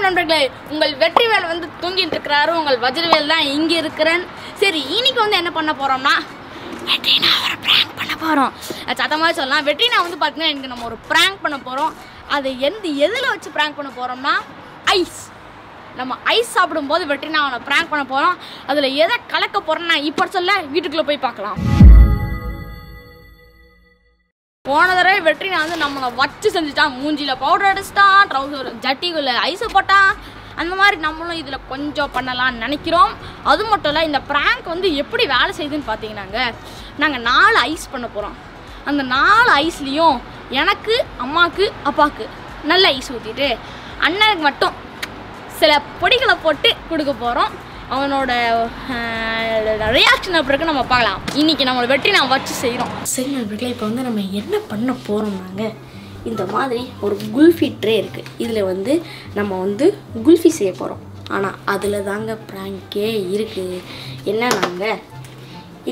வணக்கம் நண்பர்களே உங்கள் வெற்றிவேல் வந்து தூங்கிட்டு இருக்கிறாரு. உங்கள் வஜ்ரவேல் தான் இங்கே இருக்கிறேன் சரி இன்னைக்கு வந்து என்ன பண்ண போறோம்னா வெற்றினா ஒரு ப்ராங்க் பண்ண போகிறோம் சத்தமாக சொல்லலாம். வெற்றினா வந்து பார்த்தீங்கன்னா எனக்கு நம்ம ஒரு ப்ராங்க் பண்ண போகிறோம் அதை எந்த எதில் வச்சு ப்ராங்க் பண்ண போகிறோம்னா ஐஸ் நம்ம ஐஸ் சாப்பிடும்போது வெற்றினா அவனை ப்ராங்க் பண்ண போகிறோம் அதில் எதை கலக்க போகிறோம்னா இப்போ சொல்ல வீட்டுக்குள்ளே போய் பார்க்கலாம். போன தடவை வெற்றி நான் வந்து நம்மளை வச்சு செஞ்சுட்டான் மூஞ்சியில் பவுடர் அடிச்சிட்டான் ட்ரௌசர் ஜட்டிக்குள்ள ஐஸை போட்டான் அந்த மாதிரி நம்மளும் இதில் கொஞ்சம் பண்ணலாம்னு நினைக்கிறோம். அது மட்டும் இல்லை இந்த ப்ராங்க் வந்து எப்படி வேலை செய்யுதுன்னு பார்த்தீங்கன்னாங்க நாங்கள் நாலு ஐஸ் பண்ண போகிறோம் அந்த நாலு ஐஸ்லேயும் எனக்கு அம்மாவுக்கு அப்பாவுக்கு நல்ல ஐஸ் ஊற்றிட்டு அண்ணனுக்கு மட்டும் சில பொடிகளை போட்டு கொடுக்க போகிறோம் அவனோட ரியாக்ஷன் அப்படி இருக்கு நம்ம பார்க்கலாம். இன்னைக்கு நம்மளை வெட்டி நான் வச்சு செய்கிறோம் சரி நண்பர்களே இப்போ வந்து நம்ம என்ன பண்ண போகிறோம்னாங்க இந்த மாதிரி ஒரு குல்ஃபி ட்ரே இருக்குது இதில் வந்து நம்ம வந்து குல்ஃபி செய்ய போகிறோம் ஆனால் அதில் தாங்க ப்ராங்கே இருக்குது என்ன நாங்கள்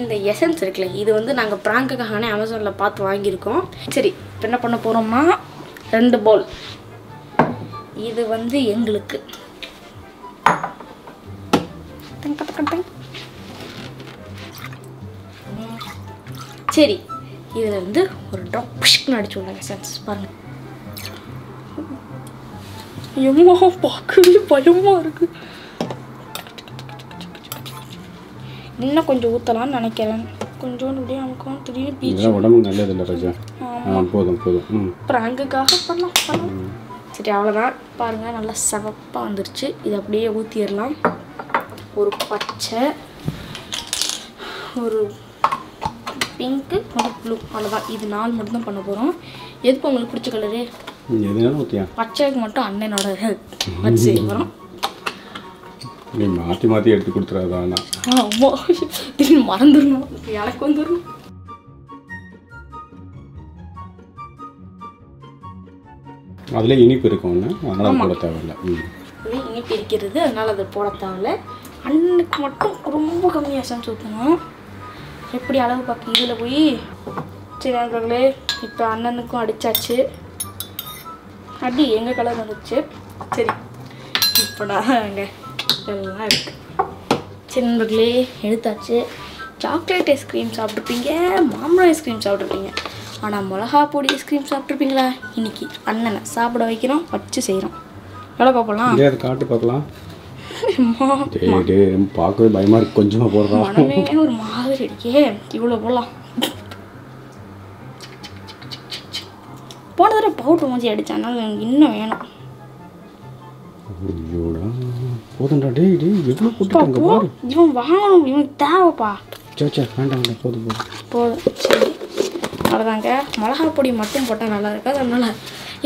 இந்த எசன்ஸ் இருக்குல்ல இது வந்து நாங்கள் ப்ராங்குக்காகனே அமேசானில் பார்த்து வாங்கியிருக்கோம். சரி இப்போ என்ன பண்ண போகிறோம்னா ரெண்டு பவுல் இது வந்து எங்களுக்கு. சரி இதில் வந்து ஒரு ட்ராப் புஷ்க்குன்னு அடிச்சு விடலாம் எசன்ஸ் பாருங்க. எம்மா பார்க்கவே பயமா இருக்கு. இன்னும் கொஞ்சம் ஊற்றலாம்னு நினைக்கிறேன். கொஞ்சோண்டு இப்படியே நமக்கும் திடீர்னு பீச் இதெல்லாம் உடம்புக்கு நல்லது இல்லை ராஜா. போதும் போதும். ப்ராங்குக்காக பண்ணலாம் பண்ணலாம். சரி அவ்வளோதான் பாருங்கள் நல்லா சிவப்பாக வந்துருச்சு. இதை அப்படியே ஊற்றிடலாம் ஒரு பச்சை ஒரு பிங்க்கு ஒரு ப்ளூ அவ்வளோதான் இது நாலு மட்டும் தான் பண்ண போகிறோம் எதுக்கு உங்களுக்கு பிடிச்ச கலரு பச்சைக்கு மட்டும் அண்ணனோட வச்சு செய்ய போகிறோம் நீ மாற்றி மாற்றி எடுத்து கொடுத்துறாதா ஆனால் ஆமாம் திடீர்னு மறந்துடணும். எனக்கு வந்துடணும் அதில் இனிப்பு இருக்கும் அதனால் போட தேவையில்ல. இனிப்பு இருக்கிறது. அதனால் அதை போட தேவையில்ல. அண்ணனுக்கு மட்டும் ரொம்ப கம்மியாக எசன்ஸ் ஊற்றணும் எப்படி அளவு பார்க்க இதில் போய்? சரி நண்பர்களே இப்போ அண்ணனுக்கும் அடித்தாச்சு அடி எங்கள் கலர் வந்துச்சு? சரி இப்போ நான் அங்கே எல்லாம் இருக்கு. சரி நண்பர்களே எடுத்தாச்சு. சாக்லேட் ஐஸ்கிரீம் சாப்பிட்ருப்பீங்க மாம்பழம் ஐஸ்கிரீம் சாப்பிட்ருப்பீங்க ஆனால் மிளகா பொடி ஐஸ்கிரீம் சாப்பிட்ருப்பீங்களா இன்னைக்கு அண்ணனை சாப்பிட வைக்கிறோம் வச்சு செய்கிறோம் எவ்வளோ பார்ப்பலாம் காட்டு பார்க்கலாம். பார்க்கவே பயமாக இருக்கு. கொஞ்சமாக மனமே ஒரு மாதிரி இருக்கே. இவ்வளோ போடலாம். போன தடவை பவுட்ரு மாதிரி அடித்தேன் அதனால இன்னும் வேணும். ஐயோடா. போதும்டா. டேய் டேய் எவ்வளோ அப்பா, போட்டுட்டாங்க போ. பாரு. இவன் வாங்கணும். இவனுக்கு தேவைப்பா. சே சே வேண்டாம் வேண்டாம். போதும் போதும். போதும். சரி. அவ்வளோதாங்க மிளகா பொடி மட்டும் போட்டால் நல்லா இருக்காது. அதனால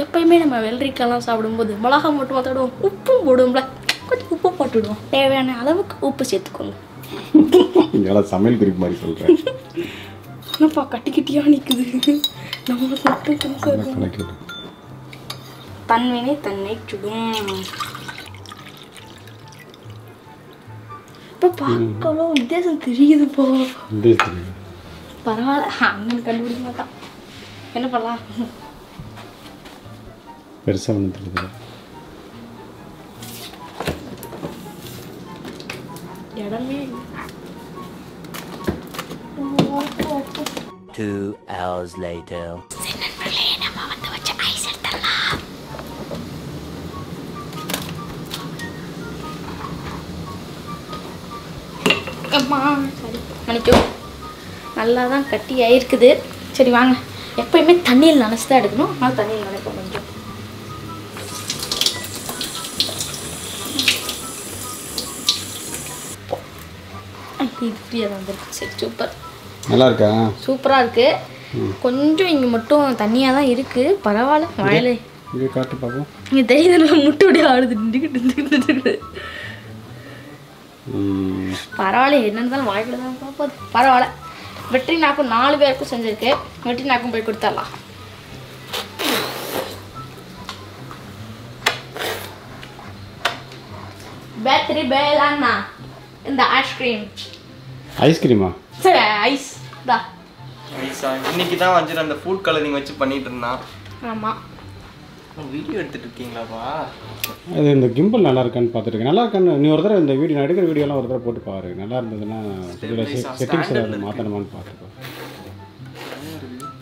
எப்பயுமே நம்ம வெள்ளரிக்காய்லாம் சாப்பிடும்போது மிளகா மட்டும் மாற்றிடுவோம் உப்பும் போடுவோம்ல. போட்டுவிடுவோம் தேவையான அளவுக்கு உப்பு சேர்த்துக்கோங்க. சமையல் குறிப்பு மாதிரி சொல்கிறேன் என்னப்பா கட்டி கட்டியாக நிற்குது நம்மளுக்கு மட்டும் தன்வினை தன்னை சுடும். இப்போ பார்க்கவோ வித்தியாசம் தெரியுதுப்போ. பரவாயில்ல அண்ணன் கண்டுபிடிக்க மாட்டான். என்ன பண்ணலாம்? பெருசா ஒன்றும் தெரியல. இடமே. Two hours later. அம்மா சரி மன்னிக்கோ. நல்லா தான் கட்டி ஆயிருக்குது சரி வாங்க. எப்பயுமே தண்ணியில் நினச்சி தான் எடுக்கணும். ஆனால் தண்ணியில் இப்படியே வந்துருக்கு சரி சூப்பர் நல்லா இருக்கா. சூப்பராக இருக்கு கொஞ்சம் இங்கே மட்டும் தண்ணியாக தான் இருக்கு. பரவாயில்ல மழையில இங்கே காட்டு பார்ப்போம் இங்கே தெரியுதுல முட்டு அப்படியே ஆடுது. நின்றுக்கிட்டு பரவாயில்ல என்ன இருந்தாலும் வாய்க்குள்ள தான் போகுது பரவாயில்ல. வெற்றி நாக்கும் நாலு பேருக்கும் செஞ்சிருக்கு. வெற்றி நாக்கும் போய் கொடுத்துடலாம். பேட்டரி பேல் அண்ணா. இந்த ஐஸ்கிரீம் ஐஸ்கிரீமா சரி ஐஸ் தா ஐசா இன்னைக்கு தான் வந்து அந்த ஃபுட் கலரிங் வச்சு பண்ணிட்டு இருந்தான் ஆமாம் வீடியோ எடுத்துட்டு இருக்கீங்களாப்பா? அது இந்த கிம்பிள் நல்லா இருக்கான்னு பார்த்துருக்கேன். நல்லா இருக்கான்னு நீ ஒரு தடவை இந்த வீடியோ நான் எடுக்கிற வீடியோலாம் ஒரு தடவை போட்டு பாரு. நல்லா இருந்ததுன்னா செட்டிங்ஸ் ஏதாவது மாற்றணுமான்னு பார்த்துக்கோ.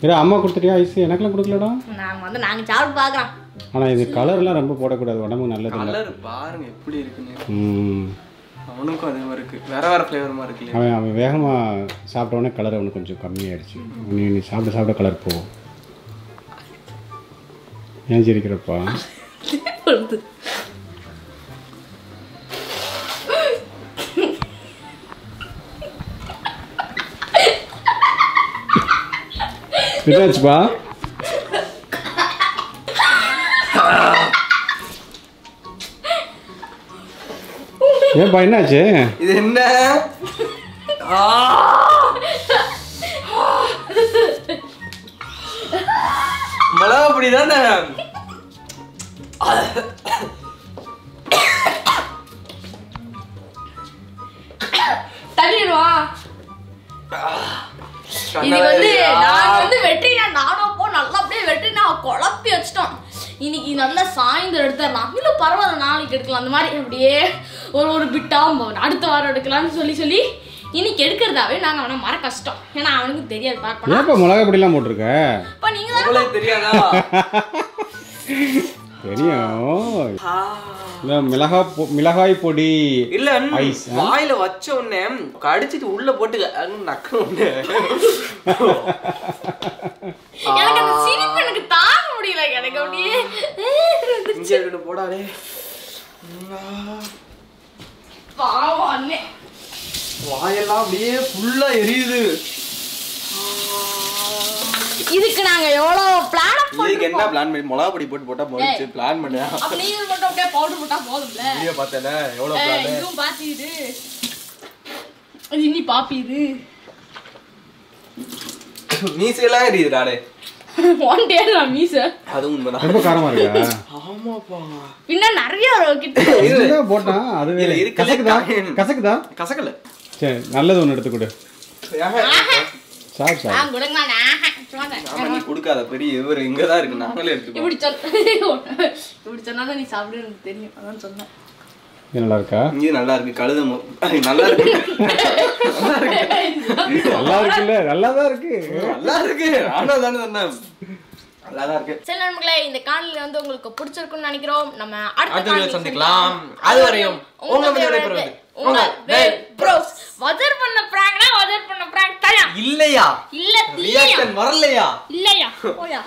இல்லை அம்மா கொடுத்துட்டியா ஐஸ் எனக்கெல்லாம் கொடுக்கலடா. நாங்கள் வந்து நாங்கள் சாப்பிட்டு பார்க்குறோம் ஆனால் இது கலர்லாம் ரொம்ப போடக்கூடாது. உடம்புக்கு நல்லது கலர் பாருங்க எப்படி இருக்குன்னு. ம். அவனுக்கும் அதே மாதிரி இருக்கு. வேற வேற ஃப்ளேவர் மாதிரி இருக்கு இல்லையா? அவன் அவன் வேகமாக சாப்பிட்ட உடனே கலர் அவனுக்கு கொஞ்சம் கம்மியாயிடுச்சு. நீ நீ சாப்பிட சாப்பிட கலர் போகும் ஏன் சிரிக்கிறப்பா? என்னாச்சுப்பா? ஏன்பா என்னாச்சு? இது என்ன? ஆ! மிளகா பொடி தானே? தள்ளிடுவா இதுக்கு வந்து நாங்க வந்து வெற்றினா நானும் போ நல்லா அப்படியே வெற்றினா குழப்பி வச்சிட்டோம் இன்னைக்கு நல்லா சாயந்தரம் எடுத்துடலாம். இல்லை பரவாயில்ல நாளைக்கு எடுக்கலாம். அந்த மாதிரி அப்படியே ஒரு ஒரு பிட்டா அடுத்த வாரம் எடுக்கலாம்னு சொல்லி சொல்லி இன்னைக்கு எடுக்கிறதாவே நாங்க அவனை மற கஷ்டம். ஏன்னா அவனுக்கு தெரியாது பார்க்கணும் ஏன்ப்பா மிளகா பொடிலாம் போட்டிருக்க? இப்போ நீங்க தான் உங்களுக்கு தெரியாதா தெரியும். ஆ. இந்த மிளகா பொ- மிளகாய் பொடி இல்ல ஐஸ்? வாயில வச்ச உடனே கடிச்சிட்டு உள்ள போட்டு நக்கு உடனே. எனக்கு அந்த சிரிப்பு எனக்கு தாங்க முடியல. எனக்கு அப்படியே இங்க போடாதே. பாவம் அண்ணே வாயெல்லாம் அப்படியே ஃபுல்லா எரியுது. இதுக்கு நாங்க எவ்வளவு பிளான் இதுக்கு என்ன பிளான் பண்ணி மிளகா பொடி போட்டு போட்டா முடிச்சு பிளான் பண்ண. அப்ப நீங்க மட்டும் அப்படியே பவுடர் போட்டா போதும்ல. வீடியோ பார்த்தேனே எவ்வளவு பிளான் இதுவும் பாத்திது இது இனி பாப்பிது மீசையெல்லாம் எரியுதுடாடே ஒன் டே நான் மீச. அது உண்மைதான். ரொம்ப காரமா இருக்கா? ஆமாப்பா. இன்னும் நிறைய கிட்ட. அது கசக்குதா. கசக்குதா? கசக்கல. சரி நல்லது ஒன்று எடுத்து கொடு. நான் நீ கொடுக்காத. பெரிய இவர் இங்கதான் இருக்கு. நாங்களே எடுத்துக்கோ இப்படி சொன்ன இப்படி நீ சாப்பிடு எனக்கு தெரியும். அதான் சொன்னேன். இது நல்லா இருக்கா? இங்கே நல்லா இருக்கு. கழுத நல்லா இருக்கு. நல்லா இருக்குல்ல நல்லா தான் இருக்கு. நல்லா இருக்கு ஆனா தானே தான் இருக்கு. சரி நண்பர்களே இந்த காணொலி வந்து உங்களுக்கு பிடிச்சிருக்கும்னு நினைக்கிறோம். நம்ம அடுத்த சந்திக்கலாம். உங்க விடைபெறுவது உங்கள் வேல் ப்ரோஸ். வதர் பண்ண பிராங்க்னா வதர் பண்ண பிராங்க் தயா. இல்லையா? இல்ல ரியாக்ஷன் வரலையா? இல்லையா? போயா.